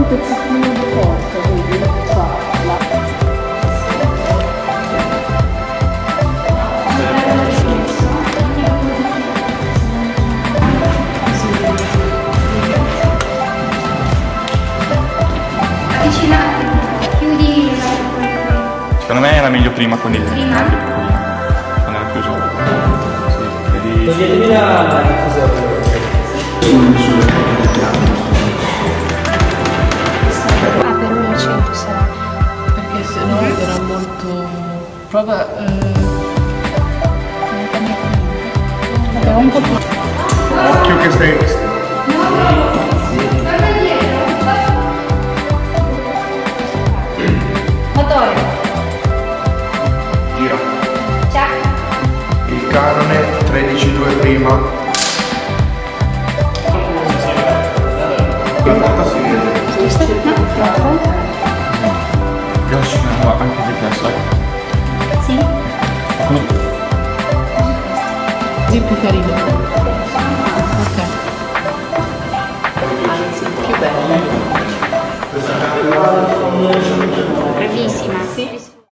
un pezzettino di forza, quindi farla. Avvicinate, chiudi Secondo me era meglio prima con il... Prima? Con il... Con il chiuso. Sì, vedi... Toglietemi la... molto... Prova... eh, Vabbè, un po' più. Occhio che stai. Motore. Gira. Ciao. Il canone 13.2 prima. Così più carino. Ok. Anzi, più bello. Bravissima. Sì.